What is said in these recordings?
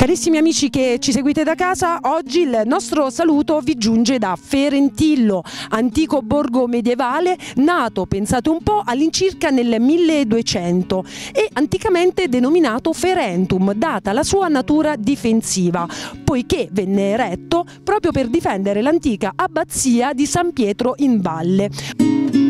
Carissimi amici che ci seguite da casa, oggi il nostro saluto vi giunge da Ferentillo, antico borgo medievale nato, pensate un po', all'incirca nel 1200 e anticamente denominato Ferentum, data la sua natura difensiva, poiché venne eretto proprio per difendere l'antica abbazia di San Pietro in Valle.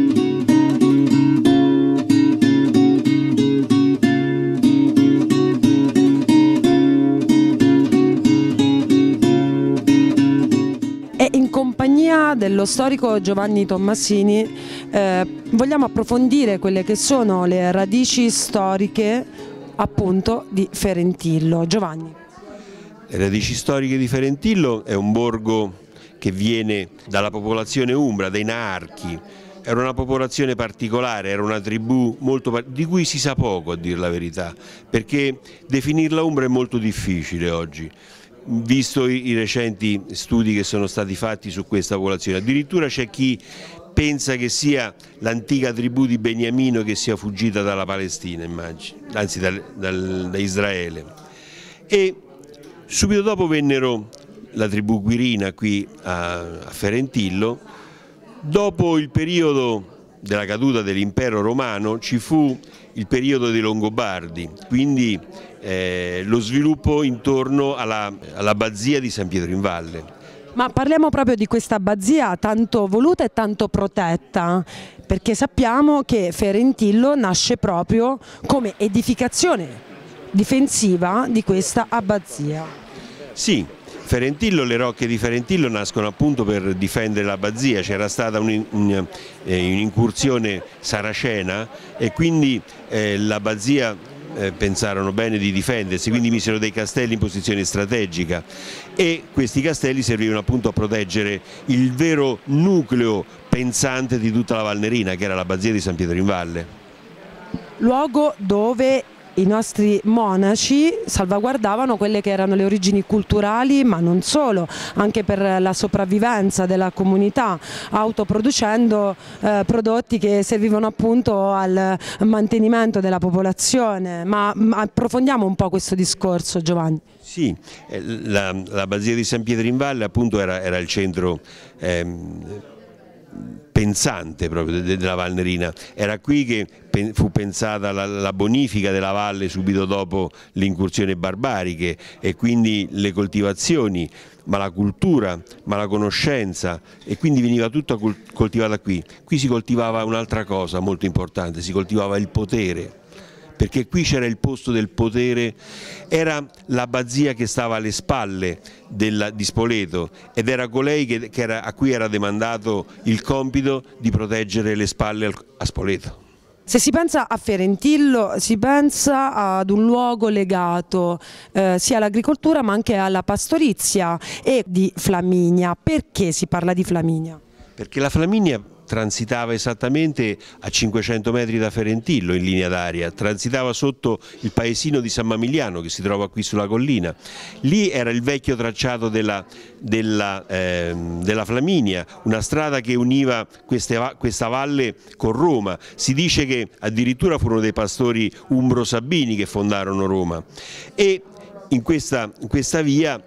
Compagnia dello storico Giovanni Tommasini eh, vogliamo approfondire quelle che sono le radici storiche appunto di Ferentillo. Giovanni. Le radici storiche di Ferentillo è un borgo che viene dalla popolazione umbra, dei Naarchi, era una popolazione particolare, era una tribù molto, di cui si sa poco a dire la verità, perché definirla Umbra è molto difficile oggi visto i, recenti studi che sono stati fatti su questa popolazione. Addirittura c'è chi pensa che sia l'antica tribù di Beniamino che sia fuggita dalla Palestina, immagino, anzi dal, dal, da Israele. E subito dopo vennero la tribù Quirina qui a, a Ferentillo, dopo il periodo della caduta dell'impero romano ci fu il periodo dei Longobardi, quindi eh, lo sviluppo intorno all'abbazia alla di San Pietro in Valle. Ma parliamo proprio di questa abbazia tanto voluta e tanto protetta, perché sappiamo che Ferentillo nasce proprio come edificazione difensiva di questa abbazia. Sì, Ferentillo, le rocche di Ferentillo nascono appunto per difendere l'abbazia, c'era stata eh, un'incursione saracena e quindi eh, l'abbazia eh, pensarono bene di difendersi, quindi misero dei castelli in posizione strategica e questi castelli servivano appunto a proteggere il vero nucleo pensante di tutta la Valnerina che era l'abbazia di San Pietro in Valle. Luogo dove i nostri monaci salvaguardavano quelle che erano le origini culturali ma non solo, anche per la sopravvivenza della comunità, autoproducendo eh, prodotti che servivano appunto al mantenimento della popolazione. Ma, ma approfondiamo un po' questo discorso Giovanni. Sì, eh, la, la Basia di San Pietro in Valle appunto era, era il centro ehm, pensante proprio della Valnerina. Era qui che fu pensata la, bonifica della valle subito dopo le incursioni barbariche e quindi le coltivazioni, ma la cultura, ma la conoscenza e quindi veniva tutto coltivata qui. Qui si coltivava un'altra cosa molto importante, si coltivava il potere perché qui c'era il posto del potere, era l'abbazia che stava alle spalle della, di Spoleto ed era colei che, che era, a cui era demandato il compito di proteggere le spalle a Spoleto. Se si pensa a Ferentillo si pensa ad un luogo legato eh, sia all'agricoltura ma anche alla pastorizia e di Flaminia. Perché si parla di Flaminia? Perché la Flaminia transitava esattamente a 500 metri da Ferentillo in linea d'aria, transitava sotto il paesino di San Mamiliano che si trova qui sulla collina. Lì era il vecchio tracciato della, della, eh, della Flaminia, una strada che univa queste, questa valle con Roma. Si dice che addirittura furono dei pastori umbro-sabini che fondarono Roma. E in questa, in questa via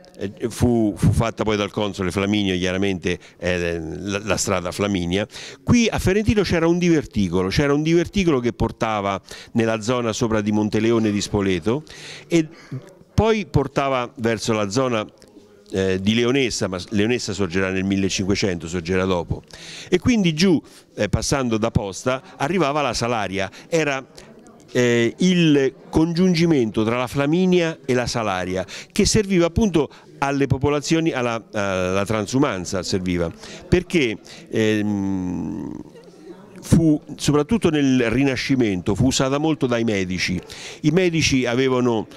fu, fu, fatta poi dal console Flaminio, chiaramente eh, la, la, strada Flaminia. Qui a Ferentino c'era un diverticolo, c'era un diverticolo che portava nella zona sopra di Monteleone di Spoleto e poi portava verso la zona eh, di Leonessa, ma Leonessa sorgerà nel 1500, sorgerà dopo. E quindi giù, eh, passando da Posta, arrivava la Salaria, era eh, il congiungimento tra la Flaminia e la Salaria che serviva appunto alle popolazioni, alla, alla transumanza serviva, perché ehm, fu, soprattutto nel Rinascimento, fu usata molto dai medici. I medici avevano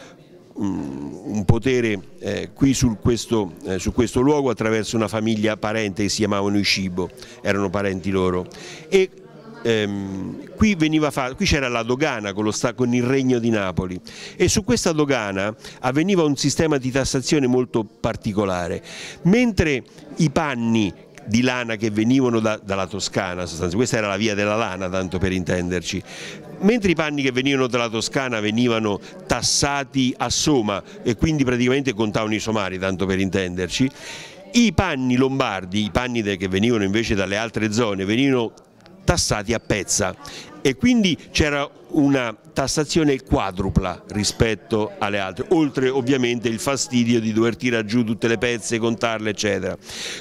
mm, un potere eh, qui questo, eh, su questo luogo attraverso una famiglia parente che si chiamavano i Cibo, erano parenti loro. E ehm, qui, qui c'era la dogana con, con, il regno di Napoli. E su questa dogana avveniva un sistema di tassazione molto particolare, mentre i panni di lana che venivano da, dalla Toscana, questa era la via della lana tanto per intenderci, mentre i panni che venivano dalla Toscana venivano tassati a soma e quindi praticamente contavano i somari tanto per intenderci, i panni lombardi, i panni che venivano invece dalle altre zone, venivano tassati a pezza e quindi c'era una tassazione quadrupla rispetto alle altre, oltre ovviamente il fastidio di dover tirare giù tutte le pezze, contarle eccetera.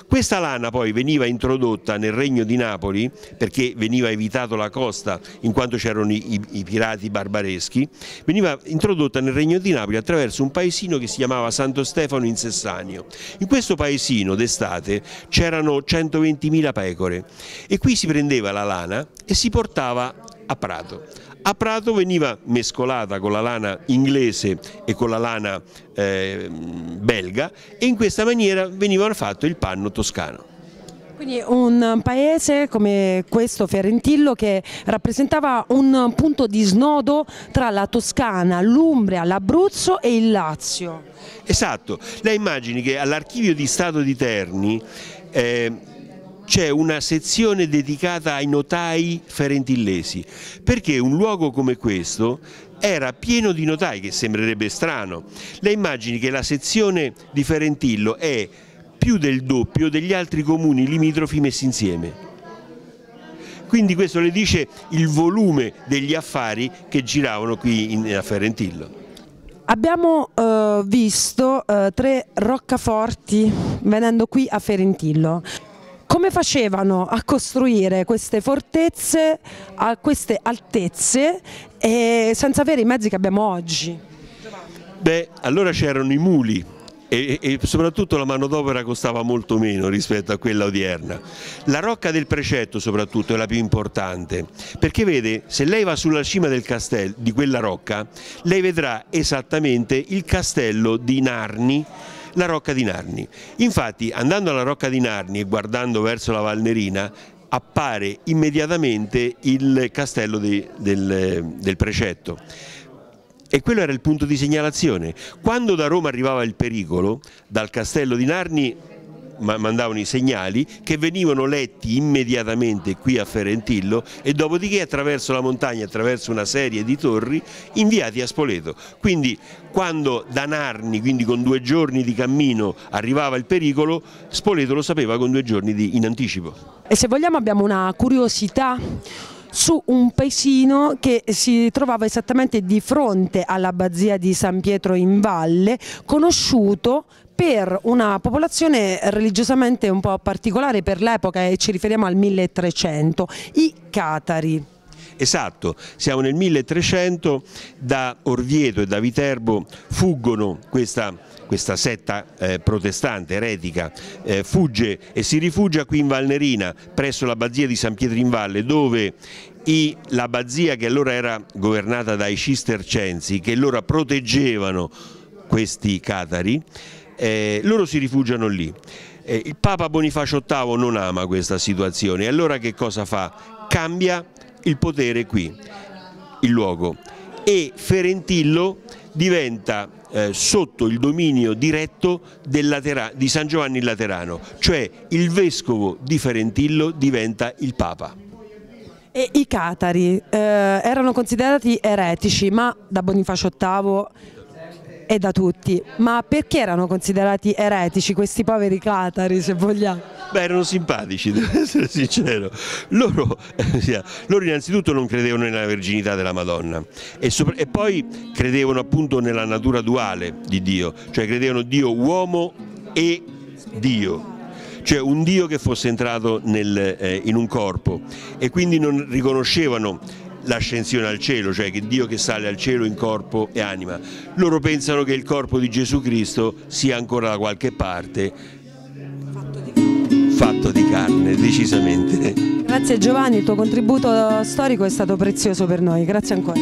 Questa lana poi veniva introdotta nel regno di Napoli perché veniva evitato la costa in quanto c'erano i, i, pirati barbareschi, veniva introdotta nel regno di Napoli attraverso un paesino che si chiamava Santo Stefano in Sessanio. In questo paesino d'estate c'erano 120.000 pecore e qui si prendeva la lana e si portava a Prato. A Prato veniva mescolata con la lana inglese e con la lana eh, belga e in questa maniera veniva fatto il panno toscano. Quindi un paese come questo Ferentillo che rappresentava un punto di snodo tra la Toscana, l'Umbria, l'Abruzzo e il Lazio. Esatto, lei immagini che all'archivio di Stato di Terni eh, c'è una sezione dedicata ai notai ferentillesi, perché un luogo come questo era pieno di notai, che sembrerebbe strano. Lei immagini che la sezione di Ferentillo è più del doppio degli altri comuni limitrofi messi insieme. Quindi questo le dice il volume degli affari che giravano qui in, a Ferentillo. Abbiamo uh, visto uh, tre roccaforti venendo qui a Ferentillo. Come facevano a costruire queste fortezze a queste altezze e senza avere i mezzi che abbiamo oggi? Beh, allora c'erano i muli, e, e, soprattutto la manodopera costava molto meno rispetto a quella odierna. La rocca del precetto soprattutto è la più importante, perché vede, se lei va sulla cima del castello, di quella rocca, lei vedrà esattamente il castello di Narni la Rocca di Narni. Infatti andando alla Rocca di Narni e guardando verso la Valnerina appare immediatamente il castello di, del, del precetto e quello era il punto di segnalazione. Quando da Roma arrivava il pericolo, dal castello di Narni mandavano i segnali che venivano letti immediatamente qui a Ferentillo e dopodiché attraverso la montagna, attraverso una serie di torri, inviati a Spoleto. Quindi quando da Narni, quindi con due giorni di cammino, arrivava il pericolo, Spoleto lo sapeva con due giorni di, in anticipo. E se vogliamo abbiamo una curiosità su un paesino che si trovava esattamente di fronte all'abbazia di San Pietro in Valle, conosciuto per una popolazione religiosamente un po' particolare per l'epoca e ci riferiamo al 1300, i Catari. Esatto, siamo nel 1300, da Orvieto e da Viterbo fuggono questa, questa setta eh, protestante, eretica, eh, fugge e si rifugia qui in Valnerina, presso l'abbazia di San Pietro in Valle, dove l'abbazia che allora era governata dai cistercensi, che allora proteggevano questi catari, eh, loro si rifugiano lì. Eh, il Papa Bonifacio VIII non ama questa situazione, allora che cosa fa? Cambia il potere qui, il luogo, e Ferentillo diventa eh, sotto il dominio diretto di San Giovanni Laterano, cioè il vescovo di Ferentillo diventa il Papa. E i catari eh, erano considerati eretici, ma da Bonifacio VIII e da tutti, ma perché erano considerati eretici questi poveri catari se vogliamo? Beh erano simpatici, devo essere sincero, loro, eh, loro innanzitutto non credevano nella verginità della Madonna e, e poi credevano appunto nella natura duale di Dio, cioè credevano Dio uomo e Dio, cioè un Dio che fosse entrato nel, eh, in un corpo e quindi non riconoscevano l'ascensione al cielo, cioè che Dio che sale al cielo in corpo e anima. Loro pensano che il corpo di Gesù Cristo sia ancora da qualche parte fatto di carne, decisamente. Grazie Giovanni, il tuo contributo storico è stato prezioso per noi, grazie ancora.